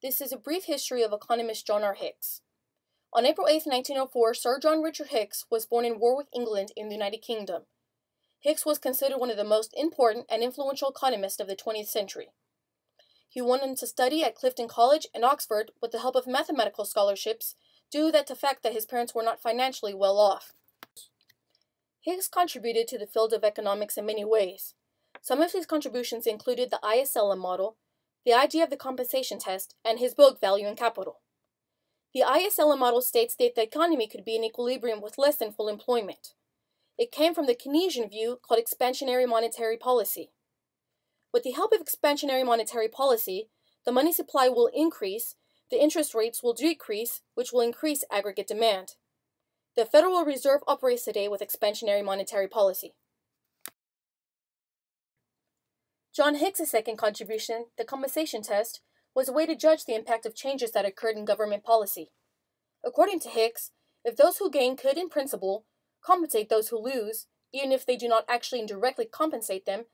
This is a brief history of economist John R. Hicks. On April 8, 1904, Sir John Richard Hicks was born in Warwick, England, in the United Kingdom. Hicks was considered one of the most important and influential economists of the 20th century. He went on to study at Clifton College and Oxford with the help of mathematical scholarships due to the fact that his parents were not financially well off. Hicks contributed to the field of economics in many ways. Some of his contributions included the ISLM model, the idea of the compensation test, and his book Value and Capital. The ISLM model states that the economy could be in equilibrium with less than full employment. It came from the Keynesian view called expansionary monetary policy. With the help of expansionary monetary policy, the money supply will increase, the interest rates will decrease, which will increase aggregate demand. The Federal Reserve operates today with expansionary monetary policy. John Hicks' second contribution, the compensation test, was a way to judge the impact of changes that occurred in government policy. According to Hicks, if those who gain could, in principle, compensate those who lose, even if they do not actually indirectly compensate them,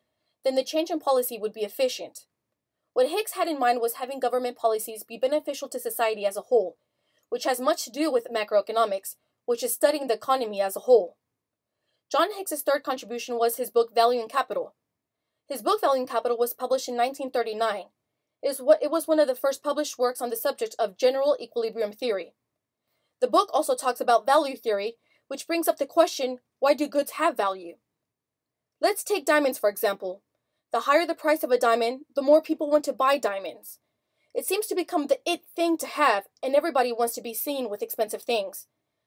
then the change in policy would be efficient. What Hicks had in mind was having government policies be beneficial to society as a whole, which has much to do with macroeconomics, which is studying the economy as a whole. John Hicks' third contribution was his book Value and Capital. His book Value and Capital was published in 1939. It was one of the first published works on the subject of general equilibrium theory. The book also talks about value theory, which brings up the question why do goods have value? Let's take diamonds for example. The higher the price of a diamond, the more people want to buy diamonds. It seems to become the it thing to have, and everybody wants to be seen with expensive things.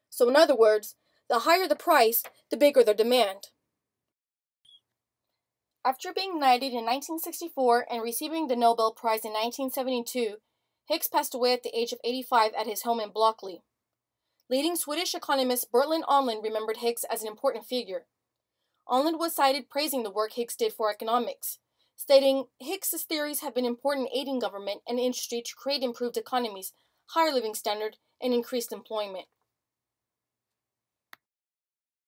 So, in other words, the higher the price, the bigger the demand. After being knighted in 1964 and receiving the Nobel Prize in 1972, Hicks passed away at the age of 85 at his home in Blockley. Leading Swedish economist Bertil Ohlin remembered Hicks as an important figure. Ohlin was cited praising the work Hicks did for economics, stating Hicks's theories have been important in aiding government and industry to create improved economies, higher living standard, and increased employment.